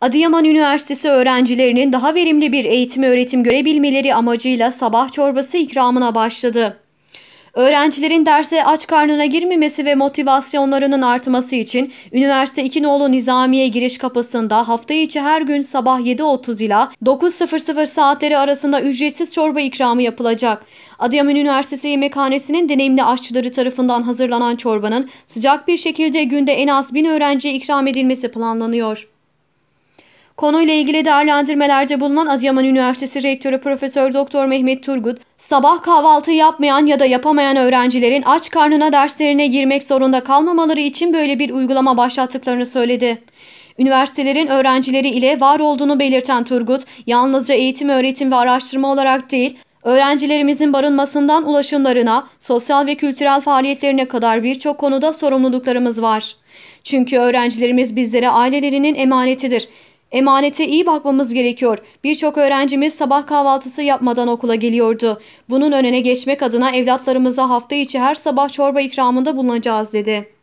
Adıyaman Üniversitesi öğrencilerinin daha verimli bir eğitim öğretim görebilmeleri amacıyla sabah çorbası ikramına başladı. Öğrencilerin derse aç karnına girmemesi ve motivasyonlarının artması için Üniversite 2 Nolu Nizamiye giriş kapısında hafta içi her gün sabah 7.30 ila 9.00 saatleri arasında ücretsiz çorba ikramı yapılacak. Adıyaman Üniversitesi Yemekhanesi'nin deneyimli aşçıları tarafından hazırlanan çorbanın sıcak bir şekilde günde en az 1000 öğrenciye ikram edilmesi planlanıyor. Konuyla ilgili değerlendirmelerde bulunan Adıyaman Üniversitesi Rektörü Profesör Doktor Mehmet Turgut, sabah kahvaltı yapmayan ya da yapamayan öğrencilerin aç karnına derslerine girmek zorunda kalmamaları için böyle bir uygulama başlattıklarını söyledi. Üniversitelerin öğrencileri ile var olduğunu belirten Turgut, yalnızca eğitim, öğretim ve araştırma olarak değil, öğrencilerimizin barınmasından ulaşımlarına, sosyal ve kültürel faaliyetlerine kadar birçok konuda sorumluluklarımız var. Çünkü öğrencilerimiz bizlere ailelerinin emanetidir. Emanete iyi bakmamız gerekiyor. Birçok öğrencimiz sabah kahvaltısı yapmadan okula geliyordu. Bunun önüne geçmek adına evlatlarımıza hafta içi her sabah çorba ikramında bulunacağız dedi.